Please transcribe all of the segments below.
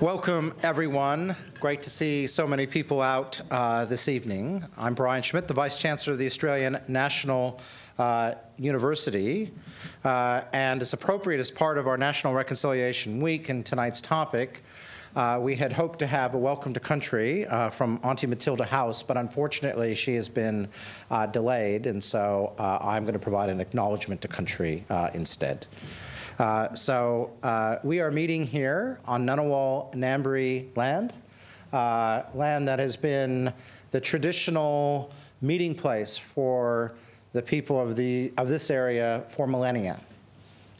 Welcome, everyone. Great to see so many people out uh, this evening. I'm Brian Schmidt, the Vice Chancellor of the Australian National uh, University, uh, and as appropriate as part of our National Reconciliation Week and tonight's topic, uh, we had hoped to have a welcome to country uh, from Auntie Matilda House, but unfortunately she has been uh, delayed, and so I'm going to provide an acknowledgement to country instead. Uh, so we are meeting here on Ngunnawal Ngambri land, land that has been the traditional meeting place for the people of, the, of this area for millennia.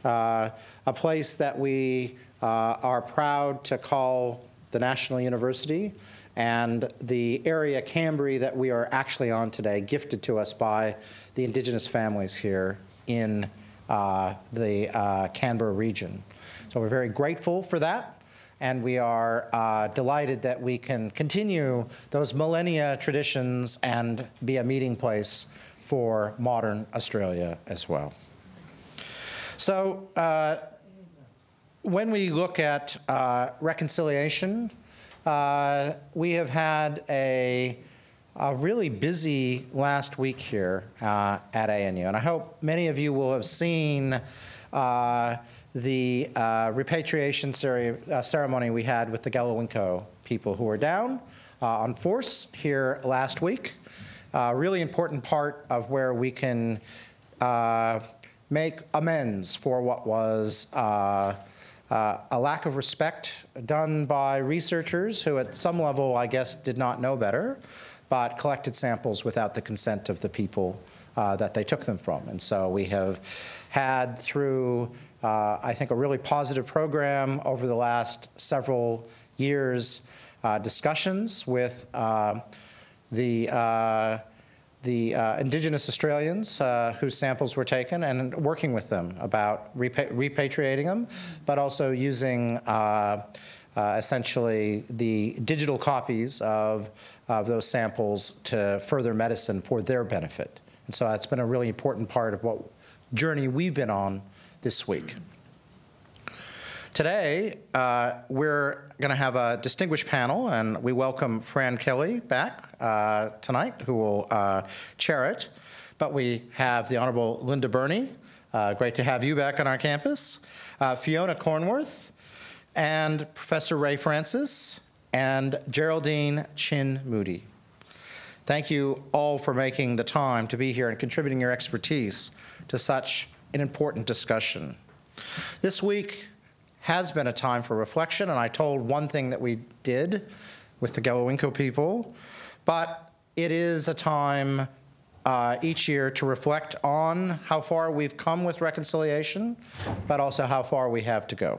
a place that we uh, are proud to call the National University and the area Kambri that we are actually on today, gifted to us by the indigenous families here in uh, the uh, Canberra region. So we're very grateful for that, and we are uh, delighted that we can continue those millennia traditions and be a meeting place for modern Australia as well. So uh, when we look at uh, reconciliation, uh, we have had a, a, really busy last week here uh, at ANU, and I hope many of you will have seen uh, the uh, repatriation uh, ceremony we had with the Galiwin'ku people who were down on force here last week. A really important part of where we can make amends for what was uh, a lack of respect done by researchers who, at some level, I guess, did not know better, but collected samples without the consent of the people uh, that they took them from. And so we have had, through, uh, I think, a really positive program over the last several years, uh, discussions with uh, the uh, the uh, Indigenous Australians whose samples were taken and working with them about repa repatriating them, but also using uh, essentially the digital copies of, of those samples to further medicine for their benefit. And so that's been a really important part of what journey we've been on this week. Today, uh, we're going to have a distinguished panel, and we welcome Fran Kelly back uh, tonight, who will uh, chair it. But we have the Honorable Linda Burney. Uh, great to have you back on our campus. Uh, Fiona Cornforth, and Professor Rae Frances, and Geraldine Chin Moody. Thank you all for making the time to be here and contributing your expertise to such an important discussion. This week, has been a time for reflection, and I told one thing that we did with the Galiwin'ku people, but it is a time uh, each year to reflect on how far we've come with reconciliation, but also how far we have to go.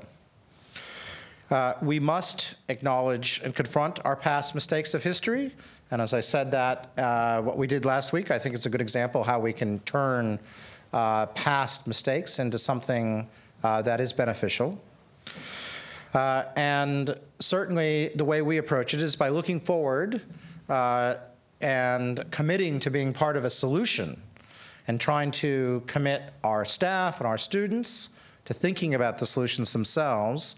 Uh, we must acknowledge and confront our past mistakes of history. And as I said that, uh, what we did last week, I think it's a good example how we can turn uh, past mistakes into something uh, that is beneficial. Uh, and certainly the way we approach it is by looking forward uh, and committing to being part of a solution and trying to commit our staff and our students to thinking about the solutions themselves,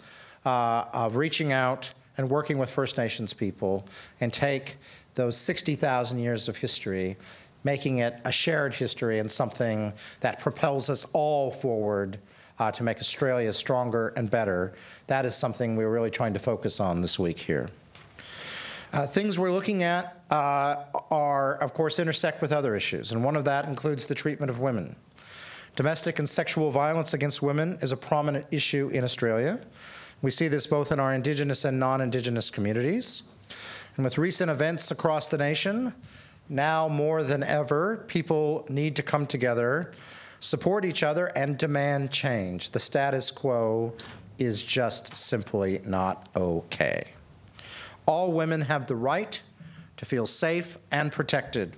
uh, of reaching out and working with First Nations people and take those 60,000 years of history, making it a shared history and something that propels us all forward uh, to make Australia stronger and better. That is something we're really trying to focus on this week here. Uh, things we're looking at uh, are, of course, intersect with other issues, and one of that includes the treatment of women. Domestic and sexual violence against women is a prominent issue in Australia. We see this both in our Indigenous and non-Indigenous communities. And with recent events across the nation, now more than ever, people need to come together support each other, and demand change. The status quo is just simply not okay. All women have the right to feel safe and protected.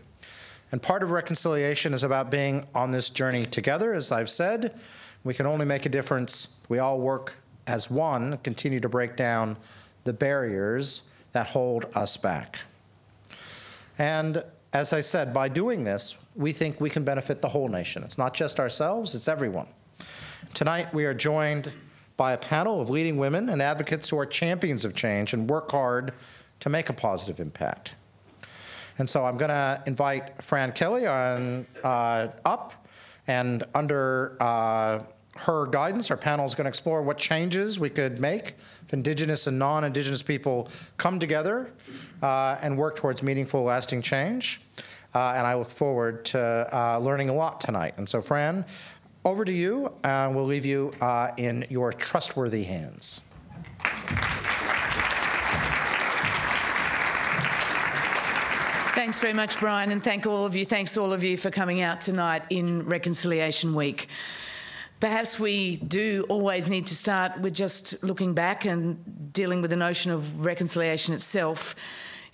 And part of reconciliation is about being on this journey together, as I've said. We can only make a difference. We all work as one, continue to break down the barriers that hold us back. And as I said, by doing this, we think we can benefit the whole nation. It's not just ourselves, it's everyone. Tonight we are joined by a panel of leading women and advocates who are champions of change and work hard to make a positive impact. And so I'm going to invite Fran Kelly on uh, up, and under uh, her guidance, our panel is going to explore what changes we could make if Indigenous and non-Indigenous people come together uh, and work towards meaningful, lasting change. Uh, and I look forward to uh, learning a lot tonight. And so, Fran, over to you, and we'll leave you uh, in your trustworthy hands. Thanks very much, Brian, and thank all of you. Thanks all of you for coming out tonight in Reconciliation Week. Perhaps we do always need to start with just looking back and dealing with the notion of reconciliation itself.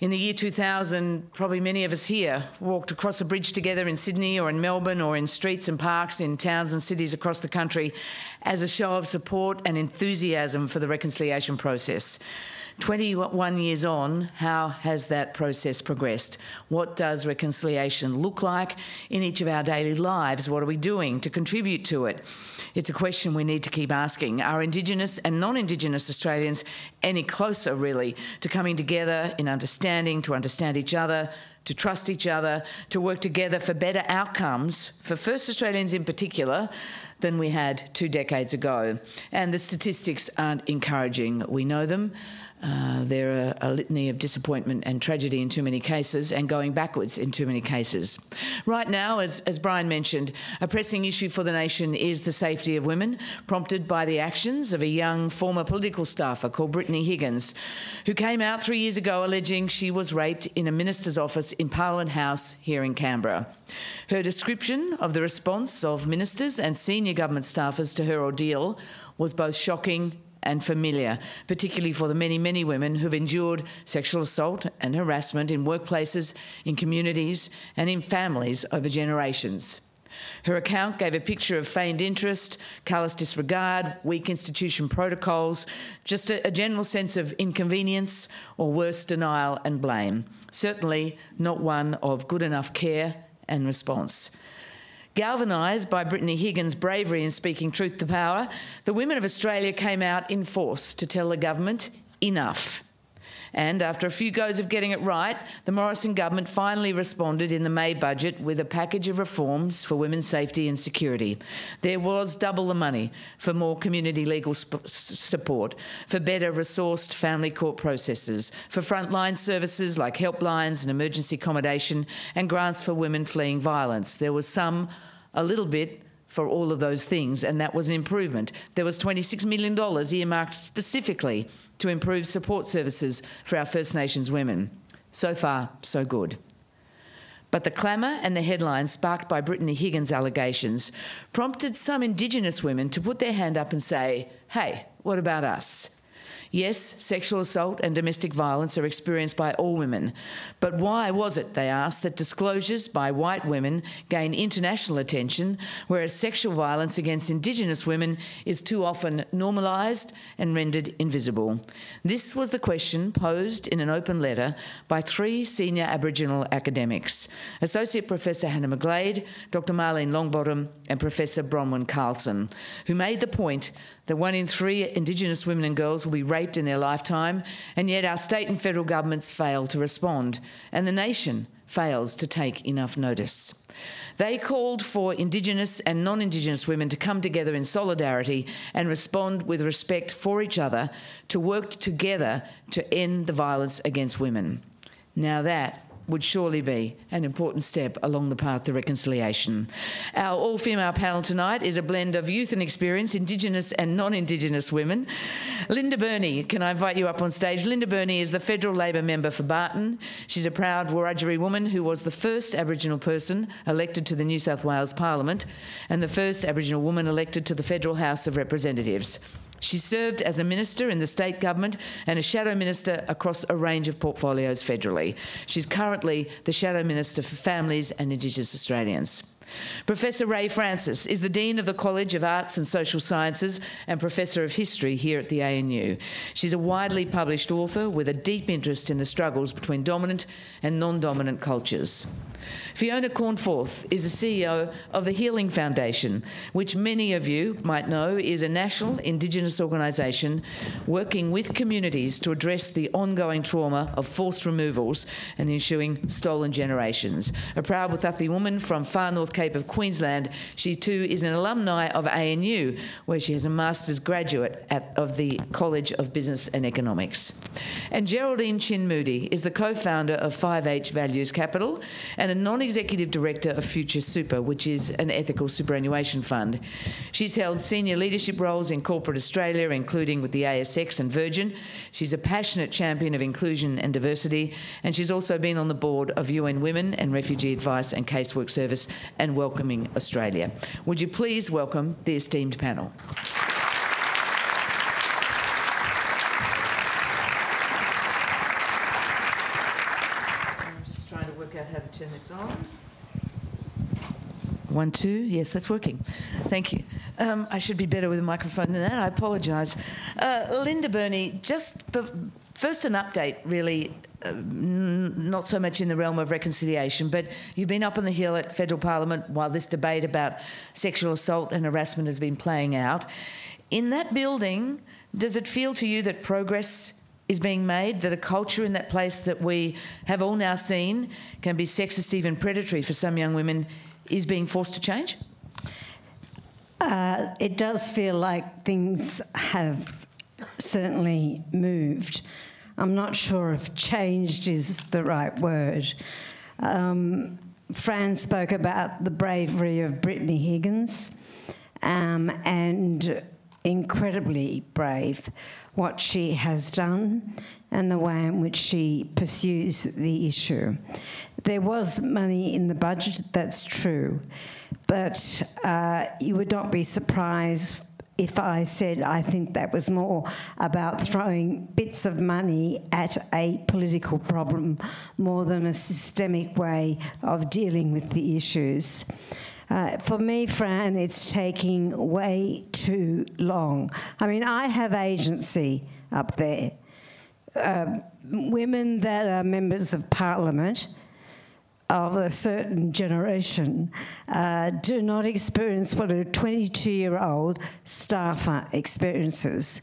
In the year 2000, probably many of us here walked across a bridge together in Sydney or in Melbourne or in streets and parks in towns and cities across the country as a show of support and enthusiasm for the reconciliation process. 21 years on, how has that process progressed? What does reconciliation look like in each of our daily lives? What are we doing to contribute to it? It's a question we need to keep asking. Are Indigenous and non Indigenous Australians any closer, really, to coming together in understanding, to understand each other, to trust each other, to work together for better outcomes for First Australians in particular than we had two decades ago. And the statistics aren't encouraging. We know them. Uh, they're a, a, litany of disappointment and tragedy in too many cases and going backwards in too many cases. Right now, as, as Brian mentioned, a pressing issue for the nation is the safety of women, prompted by the actions of a young former political staffer called Brittany Higgins, who came out three years ago alleging she was raped in a minister's office in Parliament House here in Canberra. Her description of the response of ministers and senior government staffers to her ordeal was both shocking and familiar, particularly for the many, many women who've endured sexual assault and harassment in workplaces, in communities, and in families over generations. Her account gave a picture of feigned interest, callous disregard, weak institution protocols, just a, a, general sense of inconvenience, or worse, denial and blame. Certainly not one of good enough care and response. Galvanised by Brittany Higgins' bravery in speaking truth to power, the women of Australia came out in force to tell the government enough. And after a few goes of getting it right, the Morrison government finally responded in the May budget with a package of reforms for women's safety and security. There was double the money for more community legal support, for better resourced family court processes, for frontline services like helplines and emergency accommodation, and grants for women fleeing violence. There was some, a little bit, for all of those things, and that was an improvement. There was $26 million earmarked specifically to improve support services for our First Nations women. So far, so good. But the clamour and the headlines sparked by Brittany Higgins' allegations prompted some Indigenous women to put their hand up and say, hey, what about us? Yes, sexual assault and domestic violence are experienced by all women. But why was it, they asked, that disclosures by white women gain international attention, whereas sexual violence against Indigenous women is too often normalised and rendered invisible? This was the question posed in an open letter by three senior Aboriginal academics Associate Professor Hannah McGlade, Dr. Marlene Longbottom, and Professor Bronwyn Carlson, who made the point that one in three Indigenous women and girls will be raped in their lifetime, and yet our state and federal governments fail to respond, and the nation fails to take enough notice. They called for Indigenous and non Indigenous women to come together in solidarity and respond with respect for each other to work together to end the violence against women. Now, that would surely be an important step along the path to reconciliation. Our all female panel tonight is a blend of youth and experience, Indigenous and non Indigenous women. Linda Burney, can I invite you up on stage? Linda Burney is the federal Labor member for Barton. She's a proud Wiradjuri woman who was the first Aboriginal person elected to the New South Wales Parliament and the first Aboriginal woman elected to the Federal House of Representatives. She served as a minister in the state government and a shadow minister across a range of portfolios federally. She's currently the shadow minister for families and Indigenous Australians. Professor Rae Frances is the Dean of the College of Arts and Social Sciences and Professor of History here at the ANU. She's a widely published author with a deep interest in the struggles between dominant and non dominant cultures. Fiona Cornforth is the CEO of the Healing Foundation, which many of you might know is a national Indigenous organisation working with communities to address the ongoing trauma of forced removals and the ensuing stolen generations. A proud Wuthathi woman from far north Cape of Queensland, she too is an alumni of ANU, where she has a master's graduate at, of the College of Business and Economics. And Geraldine Chin Moody is the co founder of 5H Values Capital and a non executive director of Future Super, which is an ethical superannuation fund. She's held senior leadership roles in corporate Australia, including with the ASX and Virgin. She's a passionate champion of inclusion and diversity, and she's also been on the board of UN Women and Refugee Advice and Casework Service and Welcoming Australia. Would you please welcome the esteemed panel? turn this on. One, two. Yes, that's working. Thank you. Um, I should be better with a microphone than that. I apologise. Uh, Linda Burney, just first an update, really, not so much in the realm of reconciliation, but you've been up on the Hill at federal parliament while this debate about sexual assault and harassment has been playing out. In that building, does it feel to you that progress is being made, that a culture in that place that we have all now seen can be sexist, even predatory for some young women, is being forced to change? Uh, it does feel like things have certainly moved. I'm not sure if changed is the right word. Um, Fran spoke about the bravery of Brittany Higgins um, and incredibly brave what she has done and the way in which she pursues the issue. There was money in the budget, that's true, but uh, you would not be surprised if I said I think that was more about throwing bits of money at a political problem more than a systemic way of dealing with the issues. Uh, for me, Fran, it's taking way too long. I mean, I have agency up there. Uh, women that are members of parliament of a certain generation uh, do not experience what a 22 year old staffer experiences.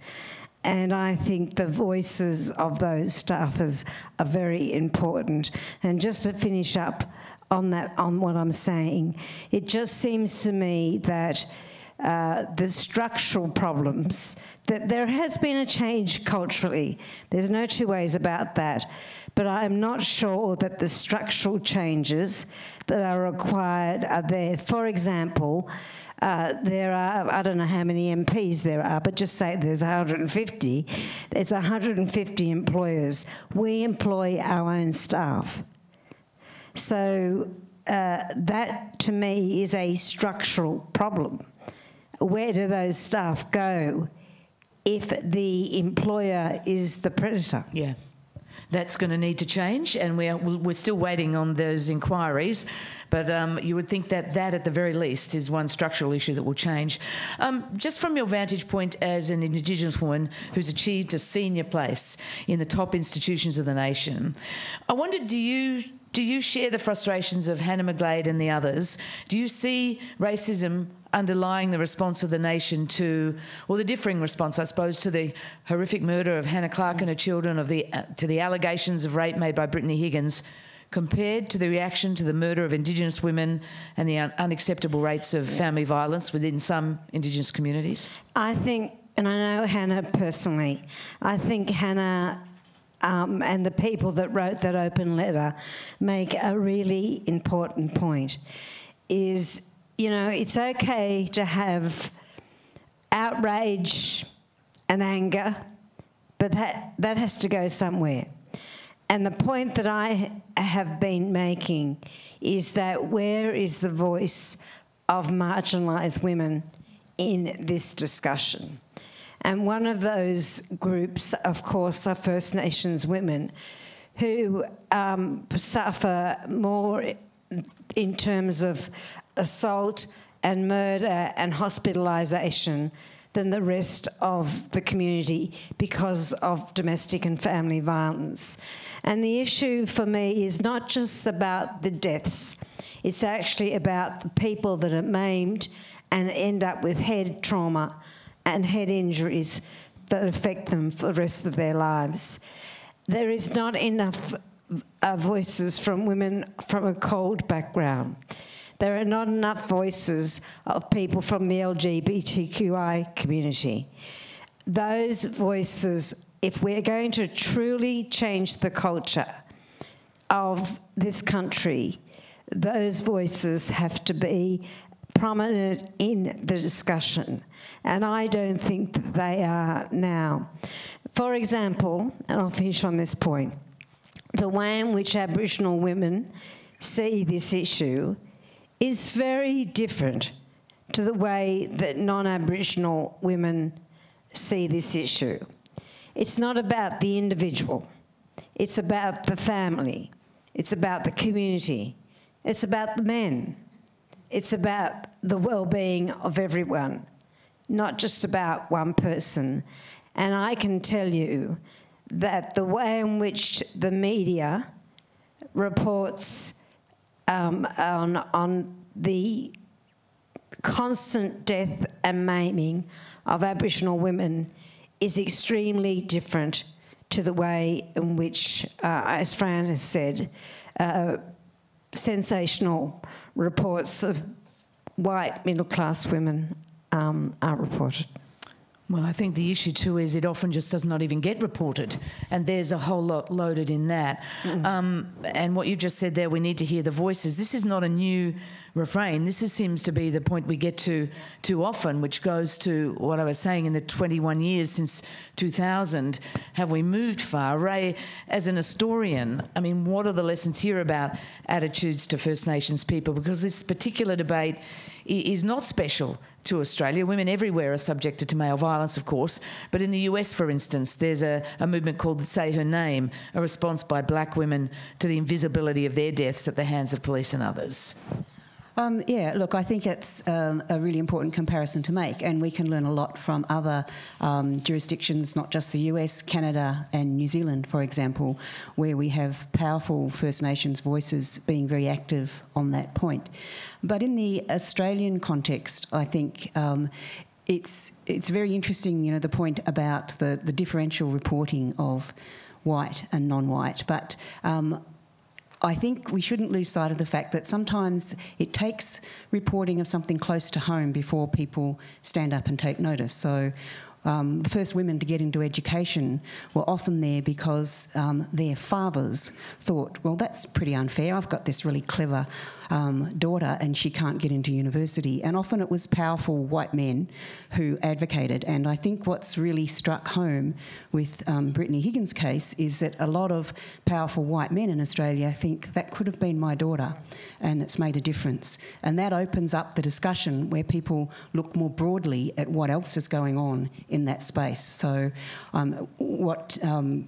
And I think the voices of those staffers are very important. And just to finish up, on that on what I'm saying. It just seems to me that uh, the structural problems that there has been a change culturally. There's no two ways about that. But I'm not sure that the structural changes that are required are there. For example, uh, there are, I don't know how many MPs there are, but just say there's 150. It's 150 employers. We employ our own staff. So uh, that to me is a structural problem. Where do those staff go if the employer is the predator? Yeah. That's going to need to change, and we're, we're still waiting on those inquiries. But um, you would think that that, at the very least, is one structural issue that will change. Um, just from your vantage point as an Indigenous woman who's achieved a senior place in the top institutions of the nation, I wondered do you do you share the frustrations of Hannah McGlade and the others? Do you see racism underlying the response of the nation to, or the differing response, I suppose, to the horrific murder of Hannah Clarke and her children, of the, uh, to the allegations of rape made by Brittany Higgins, compared to the reaction to the murder of Indigenous women and the un unacceptable rates of family violence within some Indigenous communities? I think, and I know Hannah personally, I think Hannah um, and the people that wrote that open letter make a really important point is, you know, it's okay to have outrage and anger, but that, that has to go somewhere. And the point that I have been making is that where is the voice of marginalised women in this discussion? And one of those groups, of course, are First Nations women who um, suffer more in terms of assault and murder and hospitalisation than the rest of the community because of domestic and family violence. And the issue for me is not just about the deaths, it's actually about the people that are maimed and end up with head trauma and head injuries that affect them for the rest of their lives. There is not enough uh, voices from women from a CALD background. There are not enough voices of people from the LGBTQI community. Those voices, if we're going to truly change the culture of this country, those voices have to be prominent in the discussion. And I don't think they are now. For example, and I'll finish on this point, the way in which Aboriginal women see this issue is very different to the way that non Aboriginal women see this issue. It's not about the individual, it's about the family, it's about the community, it's about the men, it's about the well being of everyone, not just about one person. And I can tell you that the way in which the media reports um, on, on the constant death and maiming of Aboriginal women is extremely different to the way in which, uh, as Fran has said, uh, sensational reports of white middle class women um, are reported. Well, I think the issue too is it often just does not even get reported, and there's a whole lot loaded in that. Mm. Um, and what you've just said there, we need to hear the voices. This is not a new refrain. This is, seems to be the point we get to too often, which goes to what I was saying in the 21 years since 2000. Have we moved far? Rae, as an historian, I mean, what are the lessons here about attitudes to First Nations people? Because this particular debate is not special to Australia. Women everywhere are subjected to male violence, of course, but in the US, for instance, there's a, a movement called Say Her Name, a response by black women to the invisibility of their deaths at the hands of police and others. Um, yeah, look, I think it's um, a really important comparison to make, and we can learn a lot from other um, jurisdictions, not just the US, Canada, and New Zealand, for example, where we have powerful First Nations voices being very active on that point. But in the Australian context, I think um, it's it's very interesting, you know, the point about the, the differential reporting of white and non-white. But um, I think we shouldn't lose sight of the fact that sometimes it takes reporting of something close to home before people stand up and take notice. So um, the first women to get into education were often there because um, their fathers thought, well, that's pretty unfair. I've got this really clever um, daughter and she can't get into university. And often it was powerful white men who advocated. And I think what's really struck home with um, Brittany Higgins' case is that a lot of powerful white men in Australia think that could have been my daughter and it's made a difference. And that opens up the discussion where people look more broadly at what else is going on in that space. So, um, what um,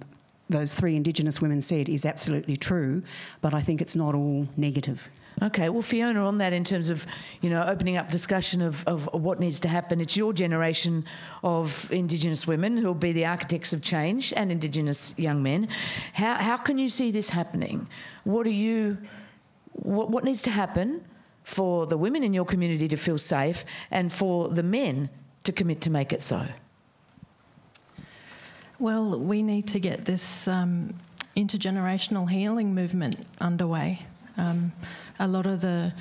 those three Indigenous women said is absolutely true, but I think it's not all negative. Okay, well, Fiona, on that, in terms of you know opening up discussion of, of what needs to happen, it's your generation of Indigenous women who will be the architects of change and Indigenous young men. How how can you see this happening? What are you? What, what needs to happen for the women in your community to feel safe and for the men to commit to make it so? Well, we need to get this um, intergenerational healing movement underway. Um, a lot of the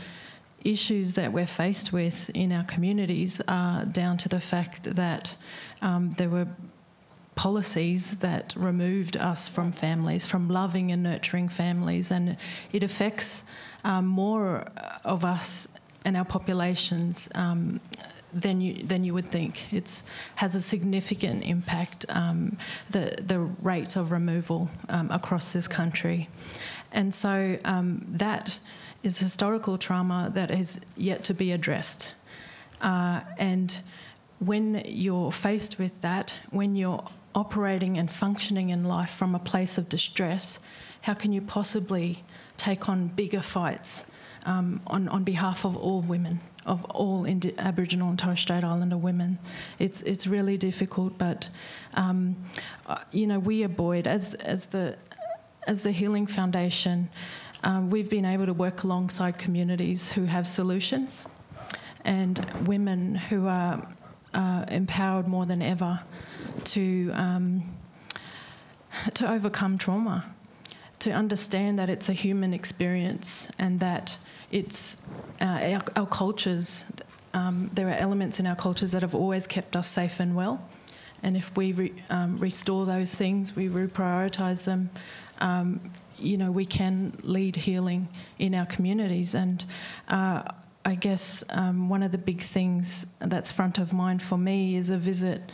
issues that we're faced with in our communities are down to the fact that um, there were policies that removed us from families, from loving and nurturing families, and it affects um, more of us and our populations um, than you than you would think. It has a significant impact um, the the rate of removal um, across this country, and so um, that is historical trauma that is yet to be addressed. Uh, and when you're faced with that, when you're operating and functioning in life from a place of distress, how can you possibly take on bigger fights um, on, on behalf of all women, of all Indi- Aboriginal and Torres Strait Islander women. It's, it's really difficult, but um, uh, you know, we at Boyd, as, as, the, as the Healing Foundation, um, we've been able to work alongside communities who have solutions and women who are uh, empowered more than ever to, um, to overcome trauma, to understand that it's a human experience and that it's uh, our, our, cultures, um, there are elements in our cultures that have always kept us safe and well. And if we re, um, restore those things, we reprioritise them, um, you know, we can lead healing in our communities. And uh, I guess um, one of the big things that's front of mind for me is a visit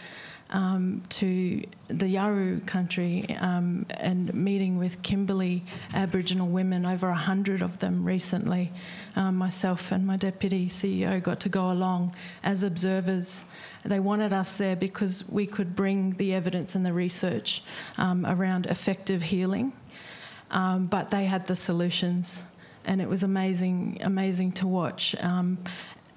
um, to the Yawuru country um, and meeting with Kimberley Aboriginal women, over a hundred of them recently. Um, myself and my deputy CEO got to go along as observers. They wanted us there because we could bring the evidence and the research um, around effective healing, um, but they had the solutions and it was amazing, amazing to watch. Um,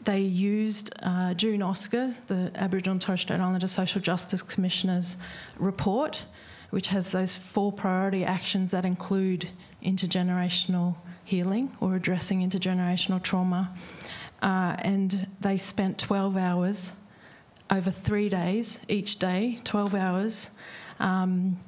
they used uh, June Oscar, the Aboriginal and Torres Strait Islander Social Justice Commissioner's report, which has those four priority actions that include intergenerational healing or addressing intergenerational trauma. Uh, and they spent 12 hours over three days, each day, 12 hours, um,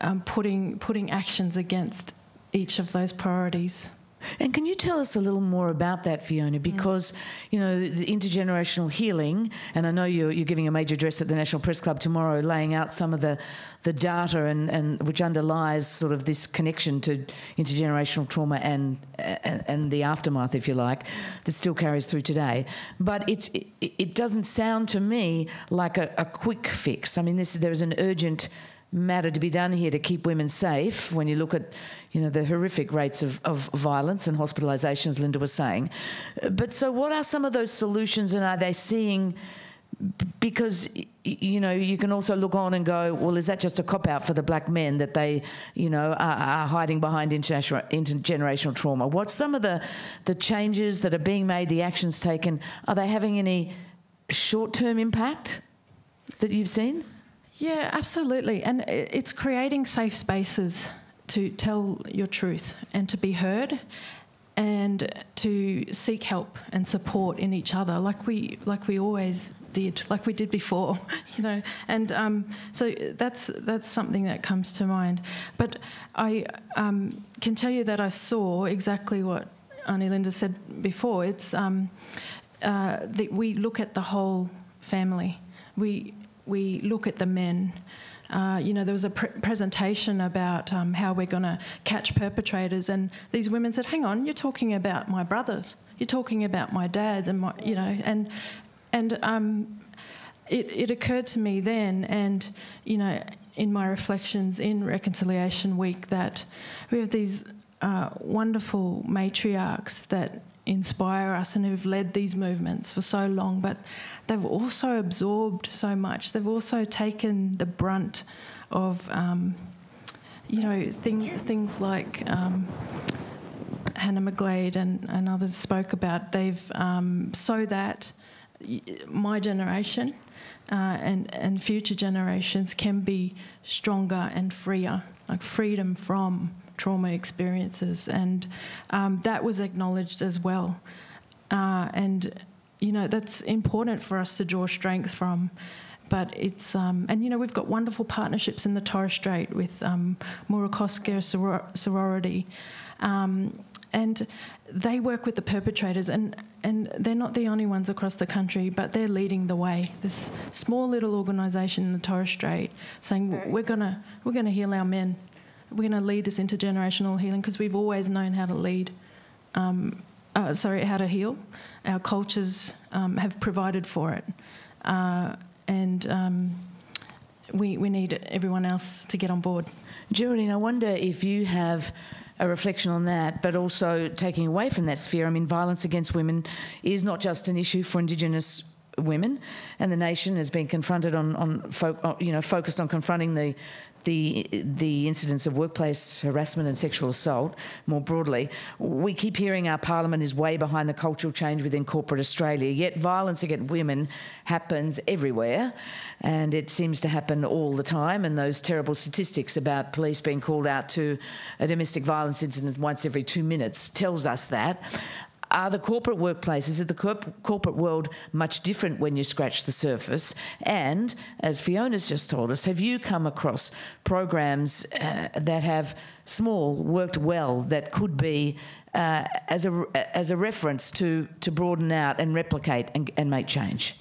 um, putting, putting actions against each of those priorities. And can you tell us a little more about that, Fiona? Mm. Because, you know, the intergenerational healing, and I know you're, you're giving a major address at the National Press Club tomorrow, laying out some of the, the data and, and which underlies sort of this connection to intergenerational trauma and, and, and the aftermath, if you like, that still carries through today. But it, it, it doesn't sound to me like a, a quick fix. I mean, this, there is an urgent matter to be done here to keep women safe when you look at you know the horrific rates of, of violence and hospitalisations linda was saying. But so what are some of those solutions and are they seeing because you know you can also look on and go well is that just a cop out for the black men that they you know are, are hiding behind international intergenerational trauma? What's some of the the changes that are being made the actions taken? Are they having any short-term impact that you've seen yeah, absolutely. And it's creating safe spaces to tell your truth and to be heard and to seek help and support in each other like we like we always did like we did before you know. And um, so that's that's something that comes to mind. But I um, can tell you that I saw exactly what Auntie Linda said before. It's um, uh, that we look at the whole family. We we look at the men. Uh, you know, there was a pre- presentation about um, how we're going to catch perpetrators, and these women said, "Hang on, you're talking about my brothers. You're talking about my dads, and my, you know." And and um, it, it occurred to me then, and you know, in my reflections in Reconciliation Week, that we have these uh, wonderful matriarchs that inspire us and who've led these movements for so long, but they've also absorbed so much. They've also taken the brunt of, um, you know, thing, things like um, Hannah McGlade and, and others spoke about. They've um, so that my generation uh, and and future generations can be stronger and freer, like freedom from trauma experiences, and um, that was acknowledged as well. Uh, and you know that's important for us to draw strength from. But it's um, and you know we've got wonderful partnerships in the Torres Strait with um, Mura Kosker soror- sorority, um, and they work with the perpetrators and and they're not the only ones across the country, but they're leading the way. This small little organisation in the Torres Strait saying we're gonna we're gonna heal our men we're going to lead this intergenerational healing because we've always known how to lead. Um, uh, sorry, how to heal. Our cultures um, have provided for it, uh, and um, we we need everyone else to get on board. Geraldine, I wonder if you have a reflection on that, but also taking away from that sphere. I mean, violence against women is not just an issue for Indigenous women, and the nation has been confronted on, on you know, focused on confronting the, the the incidence of workplace harassment and sexual assault more broadly, we keep hearing our parliament is way behind the cultural change within corporate Australia. Yet violence against women happens everywhere, and it seems to happen all the time. And those terrible statistics about police being called out to a domestic violence incident once every two minutes tells us that. Are the corporate workplaces, is the corp- corporate world much different when you scratch the surface? And as Fiona's just told us, have you come across programs uh, that have small, worked well, that could be uh, as, a, as a reference to, to broaden out and replicate and, and make change?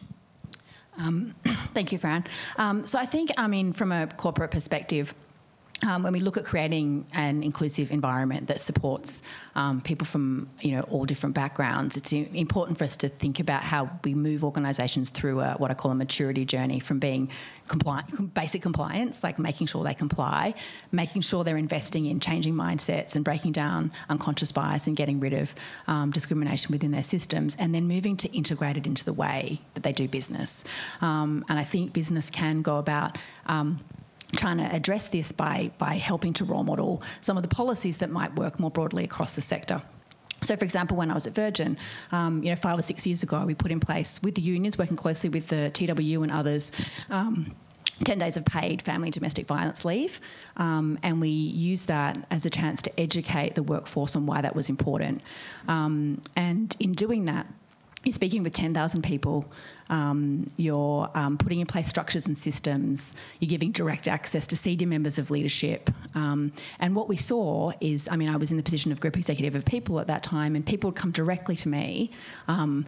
Um, thank you, Fran. Um, so I think, I mean, from a corporate perspective, um, when we look at creating an inclusive environment that supports um, people from you know all different backgrounds, it's important for us to think about how we move organisations through a, what I call a maturity journey from being compliant, basic compliance, like making sure they comply, making sure they're investing in changing mindsets and breaking down unconscious bias and getting rid of um, discrimination within their systems, and then moving to integrate it into the way that they do business. Um, and I think business can go about um, trying to address this by, by helping to role model some of the policies that might work more broadly across the sector. So, for example, when I was at Virgin, um, you know, five or six years ago, we put in place with the unions, working closely with the TWU and others. Um, 10 days of paid family and domestic violence leave, um, and we used that as a chance to educate the workforce on why that was important. Um, and in doing that, you're speaking with 10,000 people um, you're um, putting in place structures and systems, you're giving direct access to senior members of leadership. Um, and what we saw is, I mean, I was in the position of group executive of people at that time, and people would come directly to me. Um,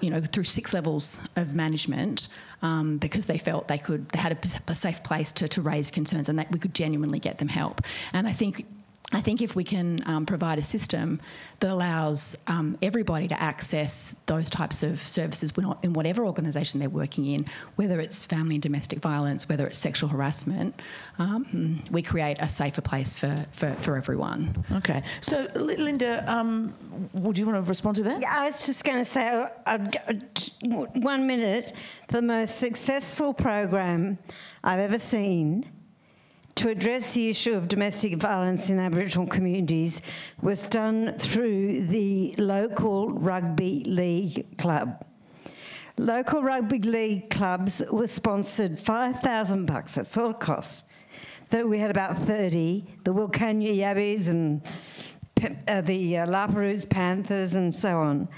you know, through six levels of management, um, because they felt they could, they had a, a safe place to, to raise concerns, and that we could genuinely get them help. And I think I think if we can um, provide a system that allows um, everybody to access those types of services in whatever organisation they're working in, whether it's family and domestic violence, whether it's sexual harassment, um, we create a safer place for, for, for everyone. Okay. So, Linda, um, would you want to respond to that? Yeah, I was just going to say, uh, uh, one minute, the most successful program I've ever seen to address the issue of domestic violence in Aboriginal communities was done through the local rugby league club. Local rugby league clubs were sponsored 5,000 bucks, that's all it cost. That we had about 30, the Wilcannia Yabbies and uh, the uh, La Perouse Panthers and so on.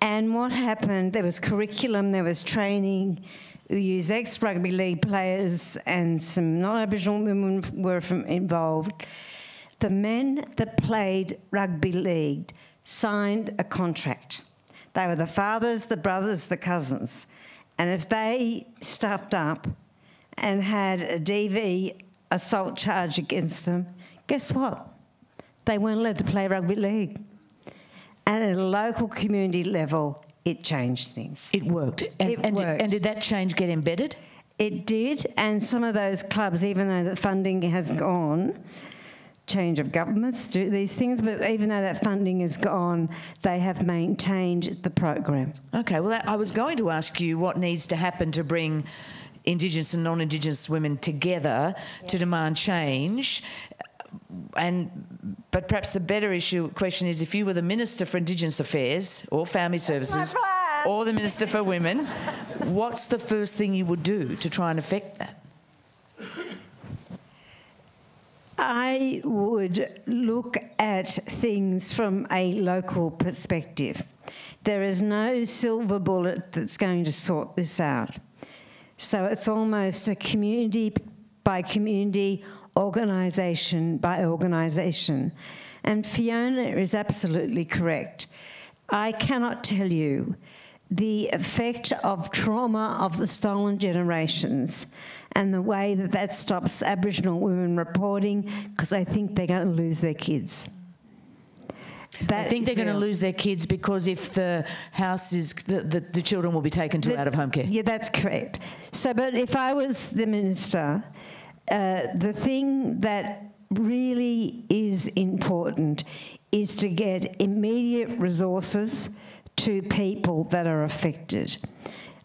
And what happened, there was curriculum, there was training, who used ex rugby league players and some non Aboriginal women were involved. The men that played rugby league signed a contract. They were the fathers, the brothers, the cousins. And if they stuffed up and had a DV assault charge against them, guess what? They weren't allowed to play rugby league. And at a local community level, it changed things. It worked. And, it and, worked. Did, and did that change get embedded? It did, and some of those clubs, even though the funding has gone, change of governments do these things, but even though that funding is gone, they have maintained the program. Okay, well, I was going to ask you what needs to happen to bring Indigenous and non-Indigenous women together yeah. to demand change and but perhaps the better issue question is if you were the minister for Indigenous Affairs or Family Services or the minister for Women, what's the first thing you would do to try and affect that? I would look at things from a local perspective. There is no silver bullet that's going to sort this out. So it's almost a community by community organisation by organisation. And Fiona is absolutely correct. I cannot tell you the effect of trauma of the stolen generations and the way that that stops Aboriginal women reporting because I think they're going to lose their kids. That I think they're real. going to lose their kids because if the house is, the, the, the children will be taken to the, out of home care. Yeah, that's correct. So, but if I was the minister, uh, the thing that really is important is to get immediate resources to people that are affected.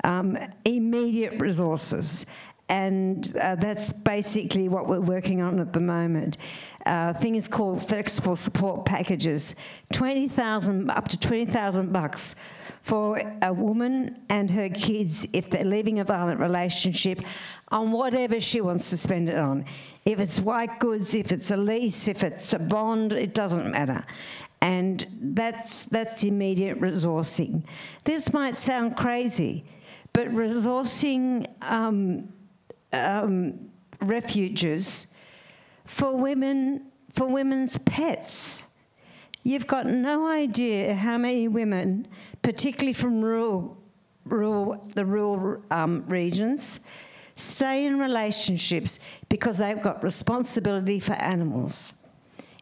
Um, immediate resources. And uh, that's basically what we're working on at the moment. Uh, thing is called flexible support packages, twenty thousand up to twenty thousand bucks for a woman and her kids if they're leaving a violent relationship on whatever she wants to spend it on. If it's white goods, if it's a lease, if it's a bond, it doesn't matter. And that's, that's immediate resourcing. This might sound crazy, but resourcing um, um, refuges for women, for women's pets. You've got no idea how many women, particularly from rural, rural the rural um, regions, stay in relationships because they've got responsibility for animals.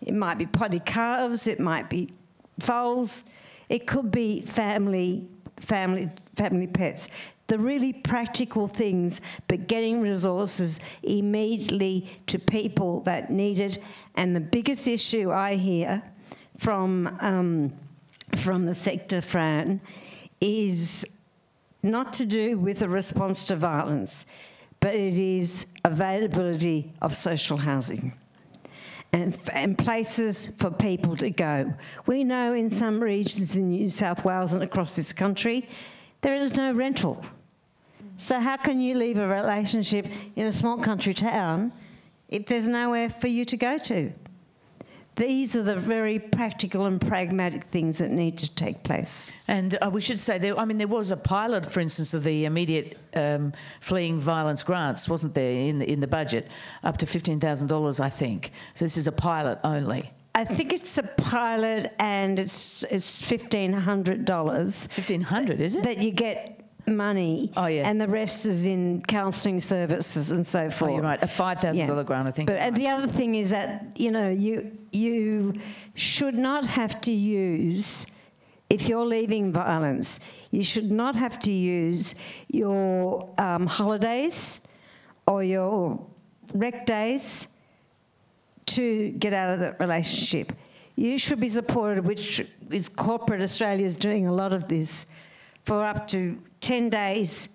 It might be potty calves, it might be foals, it could be family, family, family pets. The really practical things, but getting resources immediately to people that need it. And the biggest issue I hear from um, from the sector, Fran, is not to do with a response to violence, but it is availability of social housing and, and places for people to go. We know in some regions in New South Wales and across this country, there is no rental. So, how can you leave a relationship in a small country town if there's nowhere for you to go to? These are the very practical and pragmatic things that need to take place. And uh, we should say, there, I mean, there was a pilot, for instance, of the immediate um, fleeing violence grants, wasn't there, in the, in the budget, up to $15,000, I think. So this is a pilot only. I think it's a pilot, and it's it's fifteen hundred dollars. Fifteen hundred, is it? That you get money. Oh, yeah. And the rest is in counselling services and so forth. Oh, you're right. A five thousand dollar grant, I think. But and the other thing is that you know you you should not have to use. If you're leaving violence, you should not have to use your um, holidays or your rec days to get out of that relationship. You should be supported, which is corporate Australia is doing a lot of this, for up to 10 days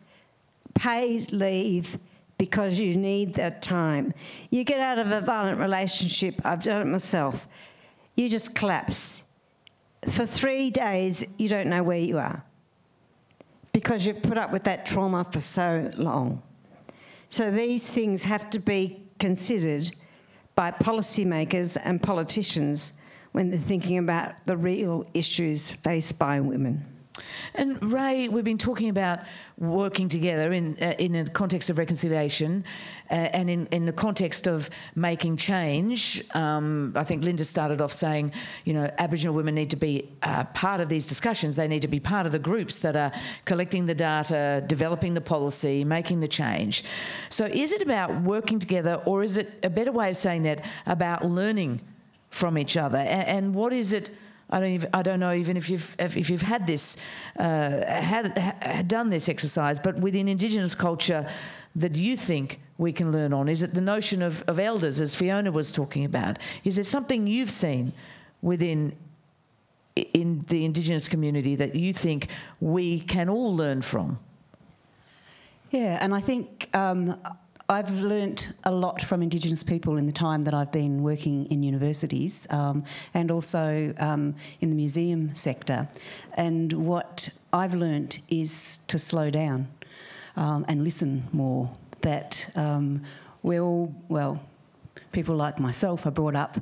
paid leave because you need that time. You get out of a violent relationship, I've done it myself, you just collapse. For three days, you don't know where you are because you've put up with that trauma for so long. So these things have to be considered by policymakers and politicians when they're thinking about the real issues faced by women. And Rae, we've been talking about working together in uh, in the context of reconciliation, uh, and in, in the context of making change. Um, I think Linda started off saying, you know, Aboriginal women need to be uh, part of these discussions. They need to be part of the groups that are collecting the data, developing the policy, making the change. So, is it about working together, or is it a better way of saying that about learning from each other? and, and what is it? I don't even, I don't know even if you've if you've had this uh, had, had done this exercise, but within Indigenous culture that you think we can learn on? Is it the notion of, of elders, as Fiona was talking about? Is there something you've seen within in the Indigenous community that you think we can all learn from? Yeah, and I think um, I've learnt a lot from Indigenous people in the time that I've been working in universities um, and also um, in the museum sector. And what I've learnt is to slow down um, and listen more. That um, we're all, well, people like myself are brought up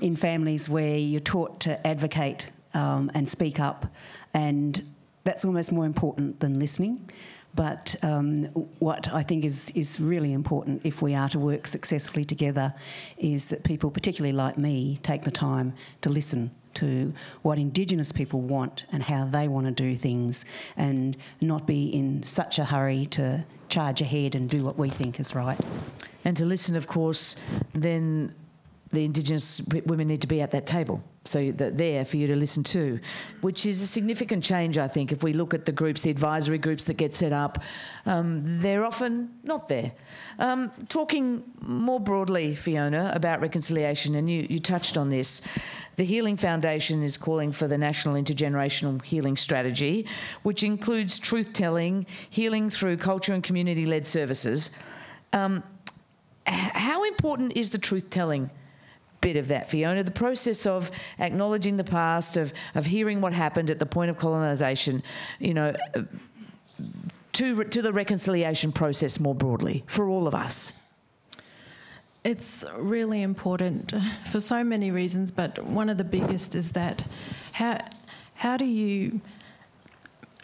in families where you're taught to advocate um, and speak up, and that's almost more important than listening. But um, what I think is, is really important if we are to work successfully together is that people, particularly like me, take the time to listen to what Indigenous people want and how they want to do things and not be in such a hurry to charge ahead and do what we think is right. And to listen, of course, then the Indigenous women need to be at that table. So they're there for you to listen to, which is a significant change, I think. If we look at the groups, the advisory groups that get set up, um, they're often not there. Um, talking more broadly, Fiona, about reconciliation, and you, you touched on this, the Healing Foundation is calling for the National Intergenerational Healing Strategy, which includes truth telling, healing through culture and community led services. Um, how important is the truth telling bit of that, Fiona? The process of acknowledging the past, of, of hearing what happened at the point of colonisation, you know, to, to the reconciliation process more broadly for all of us? It's really important for so many reasons, but one of the biggest is that how, how do you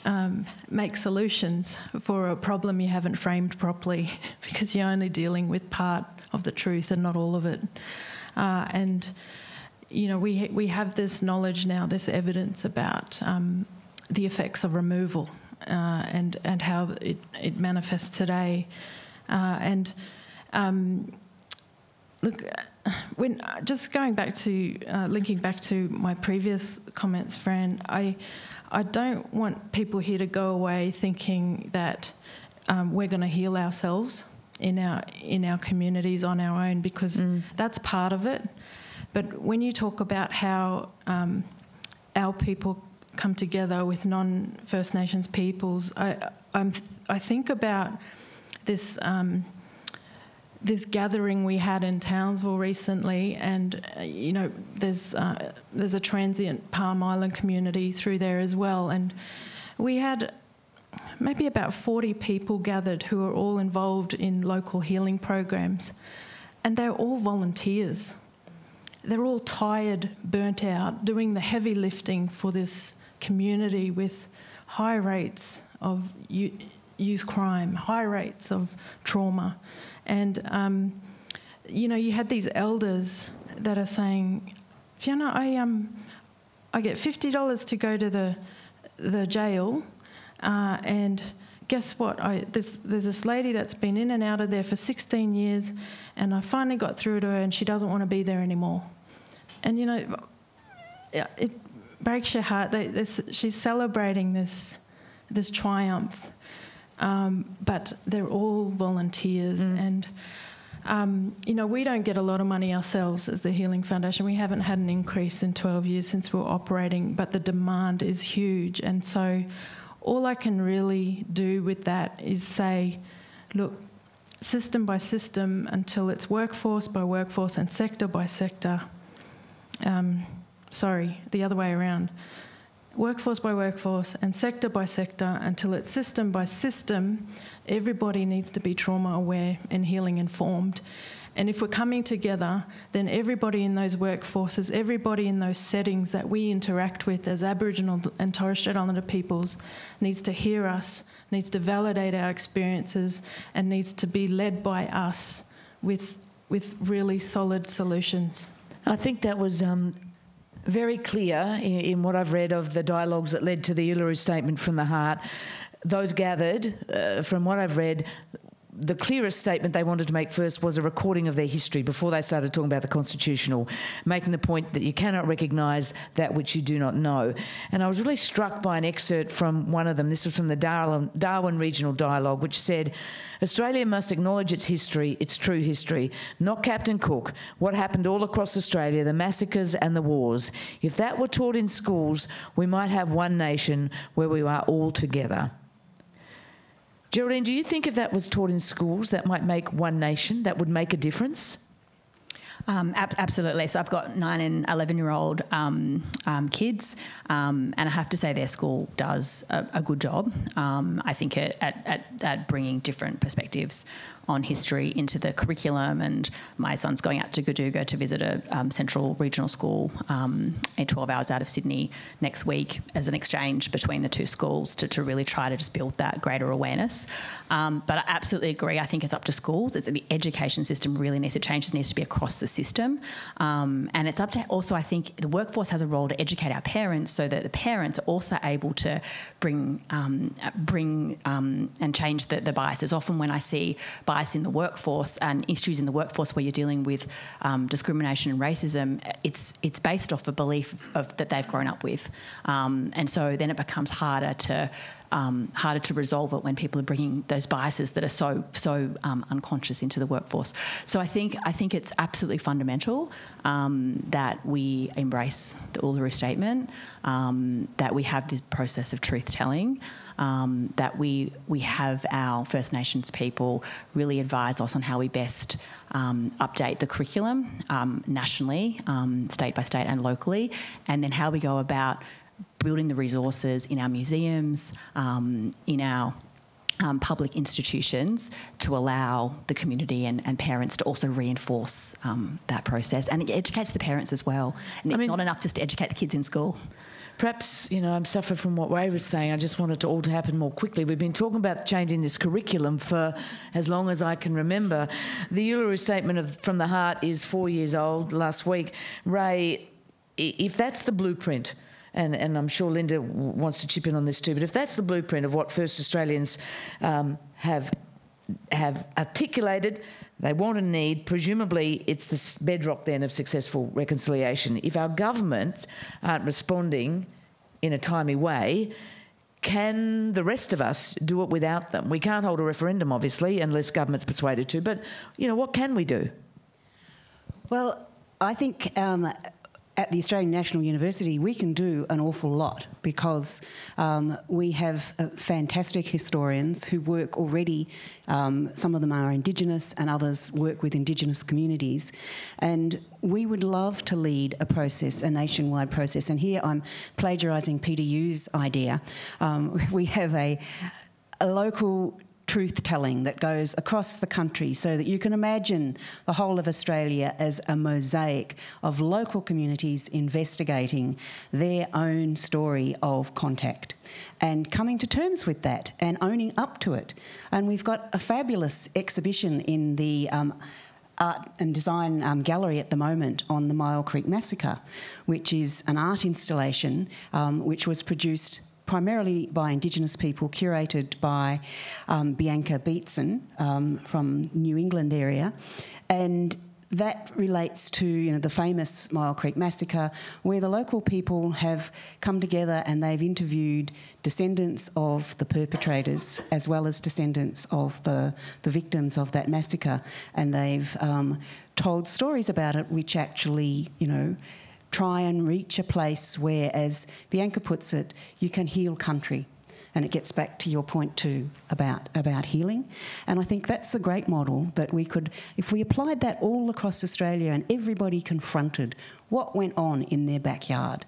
um, make solutions for a problem you haven't framed properly because you're only dealing with part of the truth and not all of it. Uh, and you know, we we have this knowledge now, this evidence about um, the effects of removal uh, and and how it it manifests today. Uh, and um, look, when just going back to uh, linking back to my previous comments, Fran, I. I don't want people here to go away thinking that um, we're going to heal ourselves in our in our communities on our own because mm. that's part of it. But when you talk about how um, our people come together with non First Nations peoples, I I'm, i think about this. Um, this gathering we had in Townsville recently, and uh, you know, there's uh, there's a transient Palm Island community through there as well, and we had maybe about 40 people gathered who are all involved in local healing programs, and they're all volunteers. They're all tired, burnt out, doing the heavy lifting for this community with high rates of youth crime, high rates of trauma. And, um, you know, you had these elders that are saying, Fiona, I, um, I get $50 to go to the, the jail, uh, and guess what? I, there's, there's this lady that's been in and out of there for 16 years, and I finally got through to her, and she doesn't want to be there anymore. And, you know, it breaks your heart. They, this, she's celebrating this, this triumph um, but they're all volunteers mm. and. Um, you know, we don't get a lot of money ourselves as the Healing Foundation. We haven't had an increase in 12 years since we are operating, but the demand is huge. And so, all I can really do with that is say, look, system by system until it's workforce by workforce and sector by sector. Um, sorry, the other way around workforce by workforce and sector by sector until it's system by system, everybody needs to be trauma aware and healing informed. And if we're coming together, then everybody in those workforces, everybody in those settings that we interact with as Aboriginal and Torres Strait Islander peoples needs to hear us, needs to validate our experiences, and needs to be led by us with, with really solid solutions. I think that was um, very clear in, in, what I've read of the dialogues that led to the Uluru Statement from the Heart. Those gathered, uh, from what I've read, the clearest statement they wanted to make first was a recording of their history before they started talking about the constitutional, making the point that you cannot recognise that which you do not know. And I was really struck by an excerpt from one of them. This was from the Darwin, Darwin Regional Dialogue, which said Australia must acknowledge its history, its true history, not Captain Cook, what happened all across Australia, the massacres and the wars. If that were taught in schools, we might have one nation where we are all together. Geraldine, do you think if that was taught in schools, that might make one nation, that would make a difference? Um, ab- absolutely. So I've got nine and eleven year old um, um, kids, um, and I have to say their school does a, a good job. Um, I think at, at, at, bringing different perspectives on history into the curriculum. And my son's going out to Goodooga to visit a um, central regional school um, 12 hours out of Sydney next week as an exchange between the two schools to, to really try to just build that greater awareness. Um, but I absolutely agree. I think it's up to schools. It's the education system really needs to change. It needs to be across the system. Um, and it's up to also, I think, the workforce has a role to educate our parents so that the parents are also able to bring um, bring um, and change the, the biases. Often when I see bias bias in the workforce and issues in the workforce where you're dealing with um, discrimination and racism, it's it's based off a belief of, that they've grown up with, um, and so then it becomes harder to um, harder to resolve it when people are bringing those biases that are so so um, unconscious into the workforce. So I think I think it's absolutely fundamental um, that we embrace the Uluru Statement, um, that we have this process of truth telling. Um, that we we have our First Nations people really advise us on how we best um, update the curriculum um, nationally, um, state by state, and locally, and then how we go about building the resources in our museums, um, in our um, public institutions to allow the community and, and parents to also reinforce um, that process. And it educates the parents as well. And it's mean- not enough just to educate the kids in school. Perhaps, you know, I'm suffering from what Rae was saying. I just want it to all to happen more quickly. We've been talking about changing this curriculum for as long as I can remember. The Uluru Statement of, from the Heart is four years old last week. Rae, if that's the blueprint, and, and I'm sure Linda wants to chip in on this too, but if that's the blueprint of what First Australians um, have have articulated they want and need, presumably it's the bedrock then of successful reconciliation. If our government aren't responding in a timely way, can the rest of us do it without them? We can't hold a referendum, obviously, unless government's persuaded to, but, you know, what can we do? Well, I think um, at the Australian National University we can do an awful lot because um, we have uh, fantastic historians who work already. Um, some of them are Indigenous and others work with Indigenous communities. And we would love to lead a process, a nationwide process. And here I'm plagiarising Peter Yu's idea. Um, we have a, a local truth telling that goes across the country so that you can imagine the whole of Australia as a mosaic of local communities investigating their own story of contact and coming to terms with that and owning up to it. And we've got a fabulous exhibition in the um, art and design um, gallery at the moment on the Myall Creek Massacre, which is an art installation um, which was produced primarily by Indigenous people, curated by um, Bianca Beetson um, from New England area, and that relates to you know the famous Myall Creek massacre, where the local people have come together and they've interviewed descendants of the perpetrators as well as descendants of the the victims of that massacre, and they've um, told stories about it, which actually you know try and reach a place where, as Bianca puts it, you can heal country. And it gets back to your point too about, about healing. And I think that's a great model that we could, if we applied that all across Australia and everybody confronted what went on in their backyard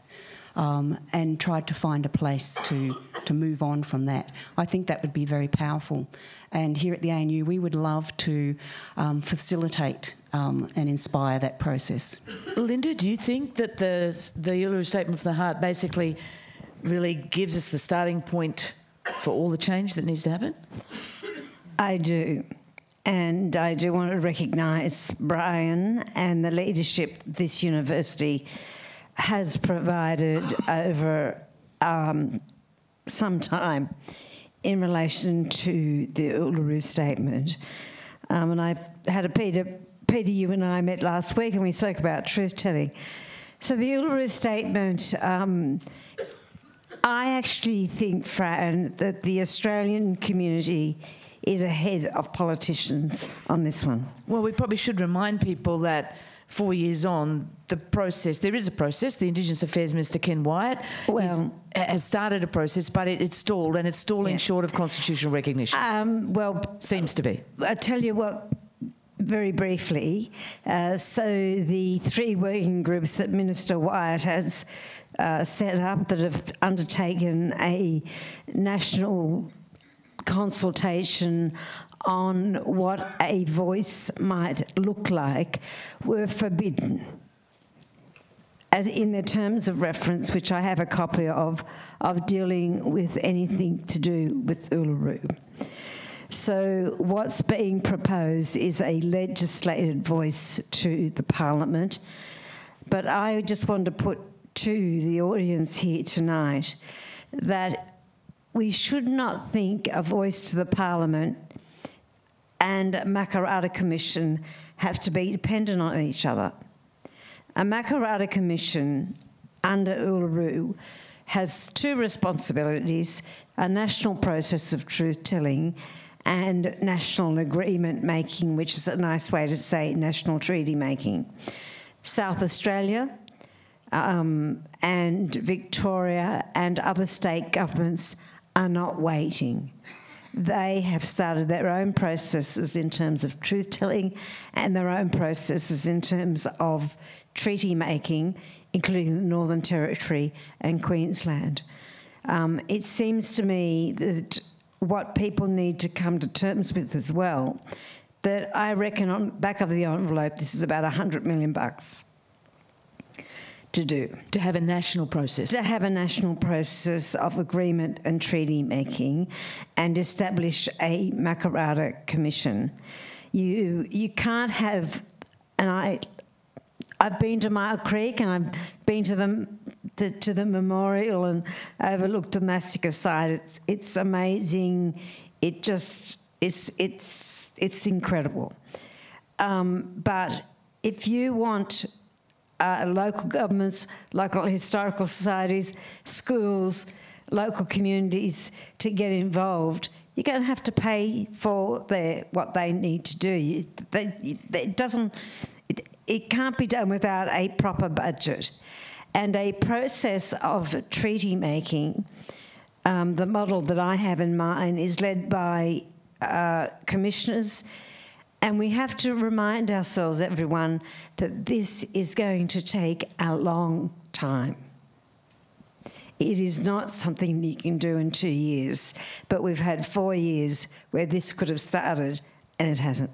um, and tried to find a place to, to move on from that, I think that would be very powerful. And here at the ANU, we would love to um, facilitate um, and inspire that process. Linda, do you think that the, the Uluru Statement of the Heart basically really gives us the starting point for all the change that needs to happen? I do. And I do want to recognise Brian and the leadership this university has provided over um, some time in relation to the Uluru Statement. Um, and I've had a Peter, Peter, you and I met last week and we spoke about truth telling. So the Uluru Statement, um, I actually think, Fran, that the Australian community is ahead of politicians on this one. Well, we probably should remind people that four years on, the process, there is a process. The Indigenous Affairs Minister, Ken Wyatt, Well- has started a process, but it, it's stalled and it's stalling Yeah. short of constitutional recognition. Um, well, Seems to be. I tell you what, very briefly. Uh, so the three working groups that Minister Wyatt has uh, set up that have undertaken a national consultation on what a voice might look like were forbidden. As in the terms of reference, which I have a copy of, of dealing with anything to do with Uluru. So, what's being proposed is a legislated voice to the Parliament. But I just want to put to the audience here tonight that we should not think a voice to the Parliament and Makarrata Commission have to be dependent on each other. A Makarrata Commission under Uluru has two responsibilities a national process of truth telling and national agreement making, which is a nice way to say national treaty making. South Australia um, and Victoria and other state governments are not waiting. They have started their own processes in terms of truth telling and their own processes in terms of treaty making, including the Northern Territory and Queensland. Um, it seems to me that what people need to come to terms with as well, that I reckon on back of the envelope, this is about 100 million bucks to do. To have a national process. To have a national process of agreement and treaty making and establish a Makarrata Commission. You, you can't have, and I, I've been to Myall Creek and I've been to the, the, to the memorial and overlooked the massacre site. It's, it's amazing. It just, it's, it's, it's incredible. Um, but if you want uh, local governments, local historical societies, schools, local communities to get involved, you're going to have to pay for their, what they need to do. You, they, it doesn't, it, it can't be done without a proper budget. And a process of treaty making, um, the model that I have in mind is led by uh, commissioners and we have to remind ourselves, everyone, that this is going to take a long time. It is not something that you can do in two years, but we've had four years where this could have started and it hasn't.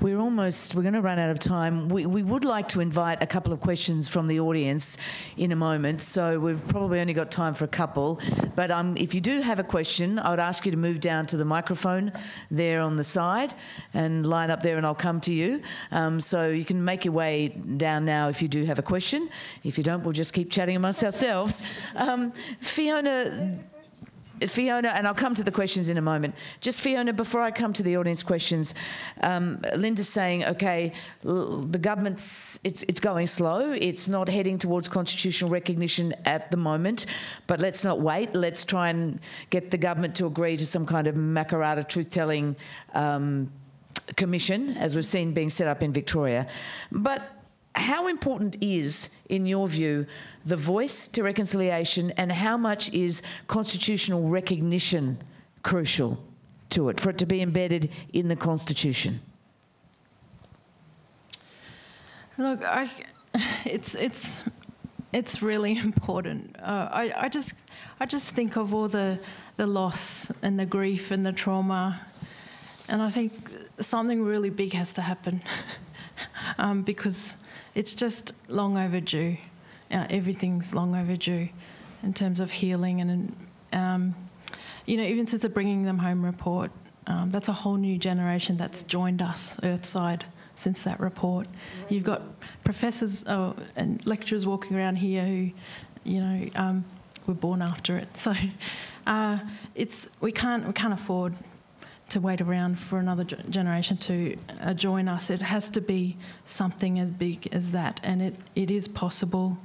We're almost, we're going to run out of time. We, we would like to invite a couple of questions from the audience in a moment, so we've probably only got time for a couple. But um, if you do have a question, I would ask you to move down to the microphone there on the side and line up there, and I'll come to you. Um, so you can make your way down now if you do have a question. If you don't, we'll just keep chatting amongst ourselves. Um, Fiona, Fiona, and I'll come to the questions in a moment. Just Fiona, before I come to the audience questions, um, Linda's saying, okay, the government's it's it's going slow. It's not heading towards constitutional recognition at the moment, but let's not wait. Let's try and get the government to agree to some kind of Makarrata truth-telling um, commission, as we've seen being set up in Victoria, but how important is, in your view, the voice to reconciliation and how much is constitutional recognition crucial to it, for it to be embedded in the Constitution? Look, I, it's, it's, it's really important. Uh, I, I, just, I just think of all the, the loss and the grief and the trauma, and I think something really big has to happen um, because it's just long overdue. Uh, everything's long overdue in terms of healing and, um, you know, even since the Bringing Them Home report, um, that's a whole new generation that's joined us Earthside since that report. You've got professors uh, and lecturers walking around here who, you know, um, were born after it. So uh, it's we can't we can't afford to wait around for another generation to uh, join us. It has to be something as big as that, and it, it is possible.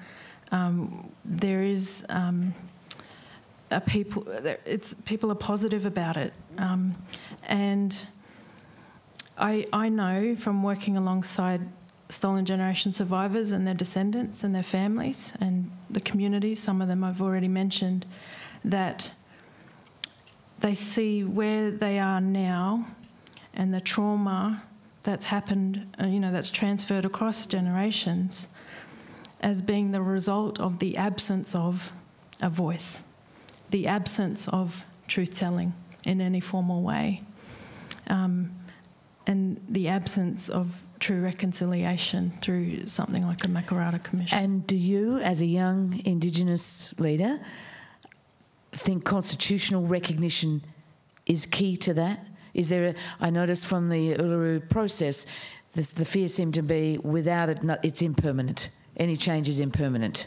Um, there is um, a people. It's people are positive about it, um, and I I know from working alongside stolen generation survivors and their descendants and their families and the communities. Some of them I've already mentioned that they see where they are now and the trauma that's happened, uh, you know, that's transferred across generations as being the result of the absence of a voice, the absence of truth telling in any formal way, um, and the absence of true reconciliation through something like a Makarrata Commission. And do you, as a young Indigenous leader, think constitutional recognition is key to that? Is there? A, I noticed from the Uluru process, this, the fear seemed to be without it, it's impermanent. Any change is impermanent.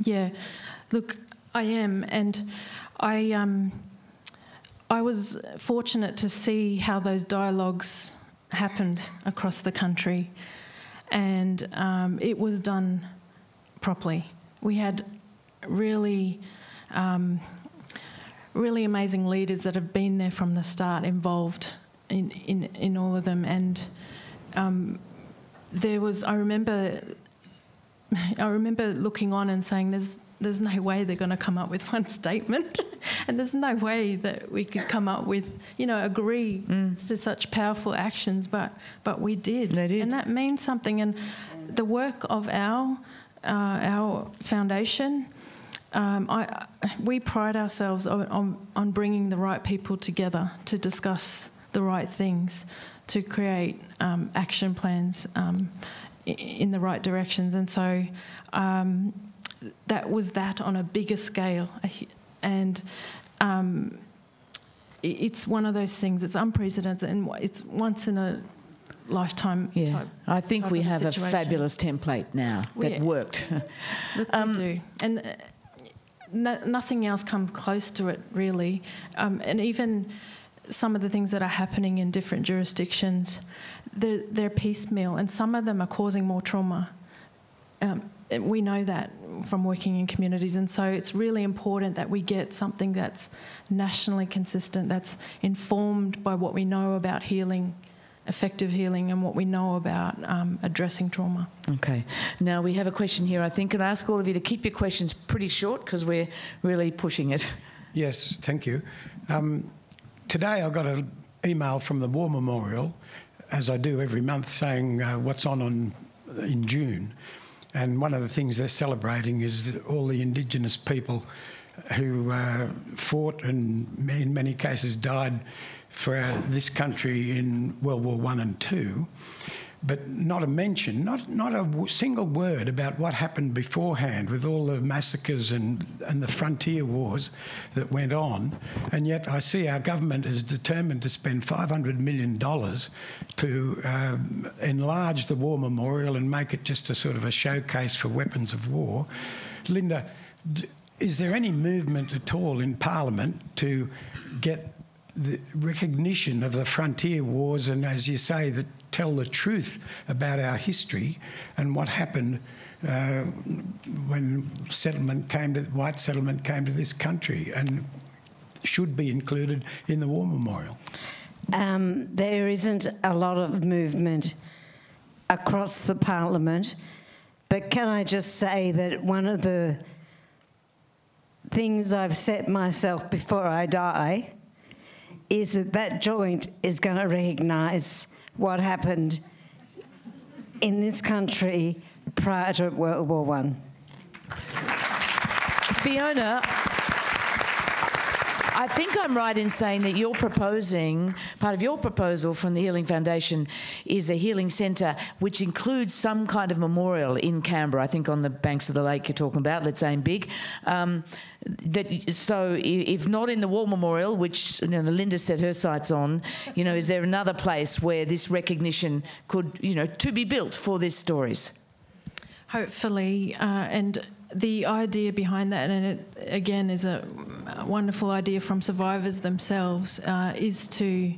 Yeah, look, I am, and I um, I was fortunate to see how those dialogues happened across the country, and um, it was done properly. We had really. Um, really amazing leaders that have been there from the start, involved in, in, in all of them. And um, there was, I remember, I remember looking on and saying, "There's, there's no way they're going to come up with one statement, and there's no way that we could come up with, you know, agree mm. to such powerful actions." But, but we did. Did, and that means something. And the work of our, uh, our foundation. Um, I, we pride ourselves on, on, on bringing the right people together to discuss the right things to create um, action plans um, in the right directions. And so um, that was that on a bigger scale. And um, it's one of those things, it's unprecedented and it's once in a lifetime yeah. type. I think we have situation. a fabulous template now that yeah. worked. Look, we do. And uh, no, nothing else comes close to it, really. Um, and even some of the things that are happening in different jurisdictions, they're, they're piecemeal, and some of them are causing more trauma. Um, we know that from working in communities, and so it's really important that we get something that's nationally consistent, that's informed by what we know about healing effective healing and what we know about um, addressing trauma. Okay. Now we have a question here. I think, and I ask all of you to keep your questions pretty short because we're really pushing it. Yes, thank you. Um, today I got an email from the War Memorial, as I do every month, saying uh, what's on, on in June. And one of the things they're celebrating is all the Indigenous people who uh, fought and in many cases died for this country in World War One and Two but not a mention, not, not a single word about what happened beforehand with all the massacres and, and the frontier wars that went on. And yet I see our government is determined to spend $500 million to um, enlarge the war memorial and make it just a sort of a showcase for weapons of war. Linda, is there any movement at all in Parliament to get the recognition of the frontier wars and, as you say, the tell the truth about our history and what happened uh, when settlement came to white settlement came to this country and should be included in the war memorial. Um, there isn't a lot of movement across the parliament, but can I just say that one of the things I've set myself before I die is that that joint is going to recognise what happened in this country prior to World War One. Fiona, I think I'm right in saying that you're proposing, part of your proposal from the Healing Foundation is a healing centre which includes some kind of memorial in Canberra, I think on the banks of the lake you're talking about, let's aim big. Um, that, so if not in the War Memorial, which you know, Linda set her sights on, you know, is there another place where this recognition could, you know, to be built for these stories? Hopefully, uh, and the idea behind that, and it again is a wonderful idea from survivors themselves, uh, is to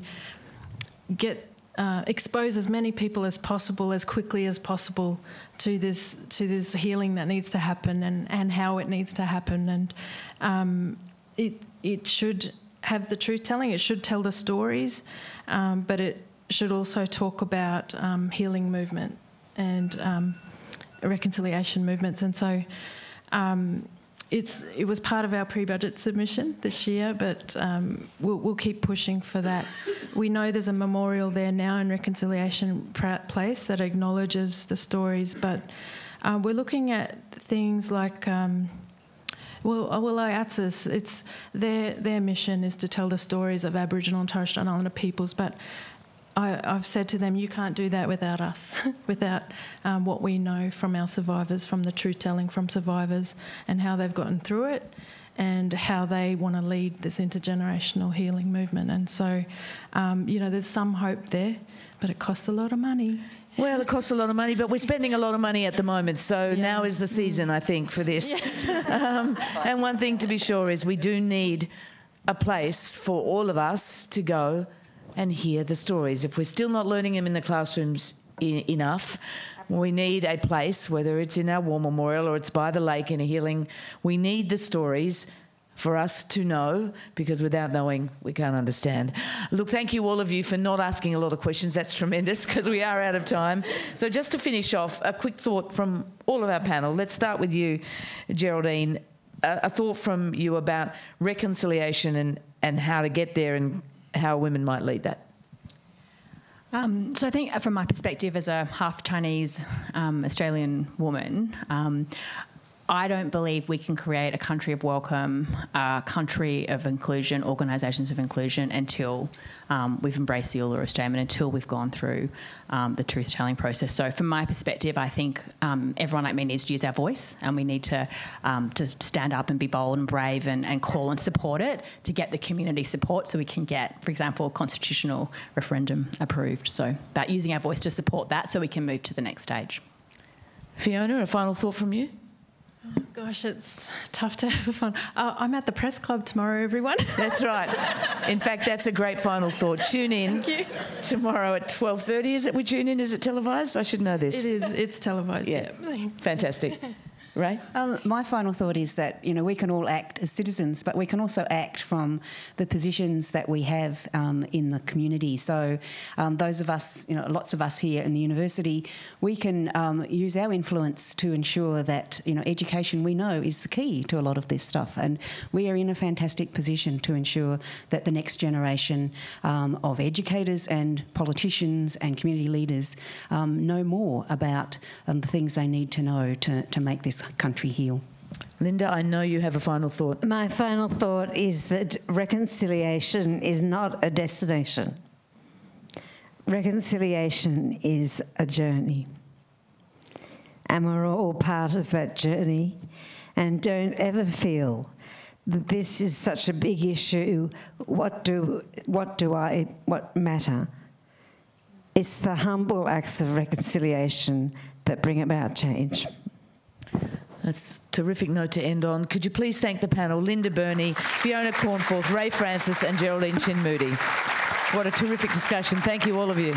get uh, expose as many people as possible as quickly as possible to this to this healing that needs to happen and, and how it needs to happen. And um, it it should have the truth telling. It should tell the stories um, but it should also talk about um, healing movement and um, reconciliation movements. And so um, it's it was part of our pre-budget submission this year, but um, we'll, we'll, keep pushing for that. We know there's a memorial there now in Reconciliation Place that acknowledges the stories, but uh, we're looking at things like. Um, well, uh, well, IATSIS, it's their their mission is to tell the stories of Aboriginal and Torres Strait Islander peoples, but I, have said to them, you can't do that without us, without um, what we know from our survivors, from the truth telling from survivors, and how they've gotten through it, and how they want to lead this intergenerational healing movement. And so, um, you know, there's some hope there, but it costs a lot of money. Well, it costs a lot of money, but we're spending a lot of money at the moment. So yeah. now is the season, I think, for this. Yes. um, and one thing to be sure is we do need a place for all of us to go and hear the stories. If we're still not learning them in the classrooms enough, We need a place, whether it's in our war memorial or it's by the lake in a healing, we need the stories for us to know because without knowing, we can't understand. Look, thank you all of you for not asking a lot of questions. That's tremendous because we are out of time. So, just to finish off, a quick thought from all of our panel. Let's start with you, Geraldine. A, a thought from you about reconciliation and, and how to get there and how women might lead that. Um, so I think, from my perspective as a half Chinese um, Australian woman, um, I don't believe we can create a country of welcome, a country of inclusion, organisations of inclusion until um, we've embraced the Uluru Statement, until we've gone through um, the truth telling process. So, from my perspective, I think um, everyone like me needs to use our voice and we need to, um, to stand up and be bold and brave and, and call and support it to get the community support so we can get, for example, a constitutional referendum approved. So, about using our voice to support that so we can move to the next stage. Fiona, a final thought from you? Gosh, it's tough to have fun. Uh, I'm at the press club tomorrow, everyone. That's right. In fact, that's a great final thought. Tune in tomorrow at 12.30. Is it we tune in? Is it televised? I should know this. It is. It's televised. Yeah. yeah. Fantastic. Rae? Um, my final thought is that you know we can all act as citizens, but we can also act from the positions that we have um, in the community. So um, those of us, you know, lots of us here in the university, we can um, use our influence to ensure that you know education we know is the key to a lot of this stuff, and we are in a fantastic position to ensure that the next generation um, of educators and politicians and community leaders um, know more about the things they need to know to, to make this country heal. Linda, I know you have a final thought. My final thought is that reconciliation is not a destination. Reconciliation is a journey. And we're all part of that journey. And don't ever feel that this is such a big issue. What do, what do I, what matter? It's the humble acts of reconciliation that bring about change. That's a terrific note to end on. Could you please thank the panel, Linda Burney, Fiona Cornforth, Rae Frances and Geraldine Chin Moody. What a terrific discussion. Thank you, all of you.